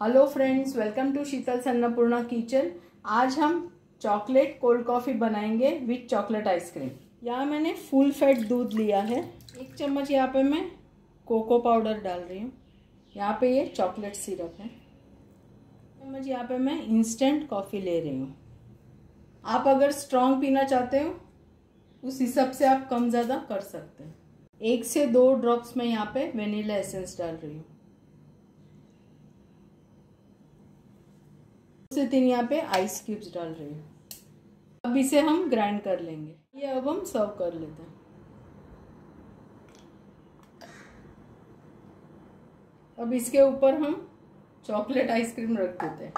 Hello friends welcome to Sheetal Sannapurna kitchen आज हम chocolate cold coffee बनाएँगे with chocolate ice cream यहाँ मैंने फुल फैट दूध लिया है। एक चम्मच यहाँ पे मैं कोको पाउडर डाल रही हूँ। यहाँ पे ये चॉकलेट सिरप है। चम्मच यहाँ पे मैं इंस्टेंट कॉफ़ी ले रही हूँ। आप अगर स्ट्रॉन्ग पीना चाहते हो, उस हिसाब से आप कम ज़्यादा कर सकते हैं। एक से दो ड्रॉप्स मैं यहाँ पे वेनीला एसेंस डाल रही हूँ। से तीन यहाँ पे आइस क्यूब्स डाल रही हूँ। अब इसे हम ग्राइंड कर लेंगे। ये अब हम सर्व कर लेते हैं। अब इसके ऊपर हम चॉकलेट आइसक्रीम रख देते हैं।